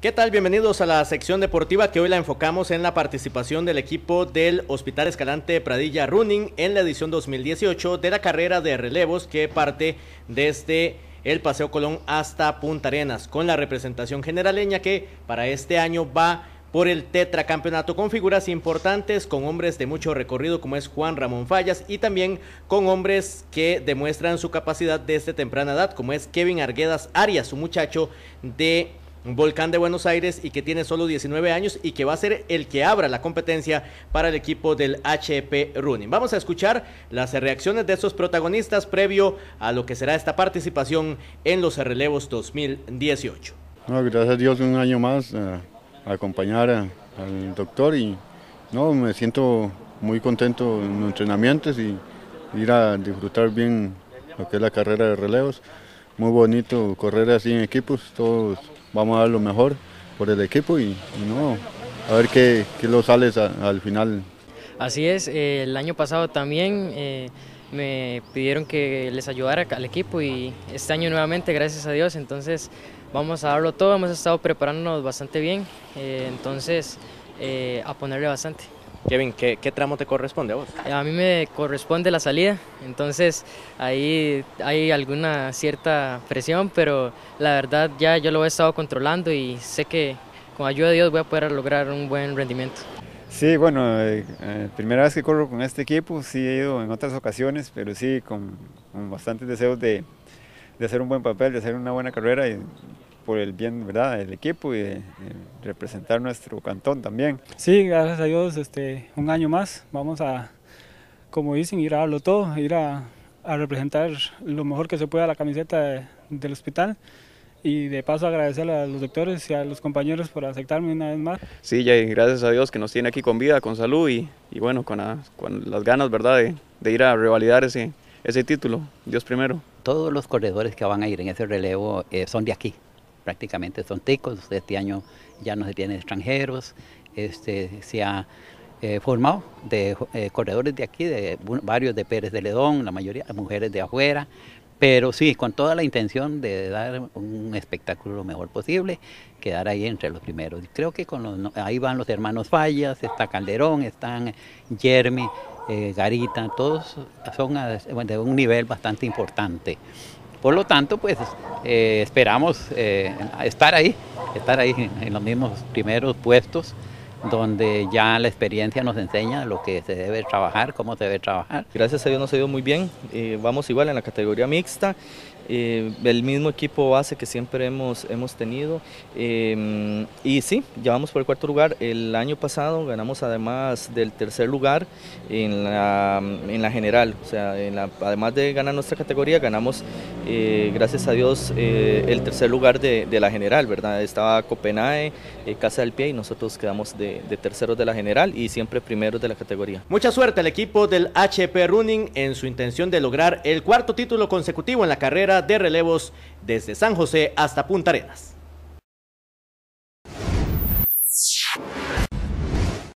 ¿Qué tal? Bienvenidos a la sección deportiva que hoy la enfocamos en la participación del equipo del Hospital Escalante Pradilla Running en la edición 2018 de la carrera de relevos que parte desde el Paseo Colón hasta Punta Arenas con la representación generaleña que para este año va por el tetracampeonato con figuras importantes, con hombres de mucho recorrido como es Juan Ramón Fallas y también con hombres que demuestran su capacidad desde temprana edad como es Kevin Arguedas Arias, un muchacho de Volcán de Buenos Aires y que tiene solo 19 años y que va a ser el que abra la competencia para el equipo del HP Running. Vamos a escuchar las reacciones de esos protagonistas previo a lo que será esta participación en los relevos 2018. gracias a Dios un año más eh, a acompañar al doctor y no, me siento muy contento en los entrenamientos y ir a disfrutar bien lo que es la carrera de relevos. Muy bonito correr así en equipos, todos vamos a dar lo mejor por el equipo y, no, a ver qué, qué lo sales al final. Así es, eh, el año pasado también eh, me pidieron que les ayudara al equipo y este año nuevamente, gracias a Dios, entonces vamos a darlo todo, hemos estado preparándonos bastante bien, eh, entonces a ponerle bastante. Kevin, ¿qué, tramo te corresponde a vos? A mí me corresponde la salida, entonces ahí hay alguna cierta presión, pero la verdad ya yo lo he estado controlando y sé que con ayuda de Dios voy a poder lograr un buen rendimiento. Sí, bueno, eh, eh, primera vez que corro con este equipo, sí he ido en otras ocasiones, pero sí con, bastantes deseos de, de, hacer un buen papel, de hacer una buena carrera y por el bien ¿verdad? del equipo y de, representar nuestro cantón también. Sí, gracias a Dios, este, un año más. Vamos a, como dicen, ir a darlo todo, ir a, a representar lo mejor que se pueda la camiseta del hospital y de paso agradecerle a los doctores y a los compañeros por aceptarme una vez más. Sí, y gracias a Dios que nos tiene aquí con vida, con salud y, y bueno, con, con, las ganas ¿verdad? De, de, ir a revalidar ese, ese título, Dios primero. Todos los corredores que van a ir en ese relevo eh, son de aquí, prácticamente son ticos, este año ya no se tienen extranjeros, este, se ha eh, formado de eh, corredores de aquí, de varios de Pérez de Ledón, la mayoría mujeres de afuera, pero sí, con toda la intención de dar un espectáculo lo mejor posible, quedar ahí entre los primeros. Creo que con ahí van los hermanos Fallas, está Calderón, están Jeremy, eh, Garita, todos son de un nivel bastante importante. Por lo tanto, pues eh, esperamos eh, estar ahí, estar ahí en los mismos primeros puestos donde ya la experiencia nos enseña lo que se debe trabajar, cómo se debe trabajar. Gracias a Dios nos ha ido muy bien, eh, vamos igual en la categoría mixta eh, el mismo equipo base que siempre hemos, hemos tenido. Em, y sí, llevamos por el cuarto lugar. El año pasado ganamos además del tercer lugar en la, en la general. O sea, además de ganar nuestra categoría, ganamos, eh, gracias a Dios, eh, el tercer lugar de, de, la general, ¿verdad? Estaba Copenhague, Casa del Pie y nosotros quedamos de terceros de la general y siempre primeros de la categoría. Mucha suerte al equipo del HP Running en su intención de lograr el cuarto título consecutivo en la carrera de relevos desde San José hasta Punta Arenas.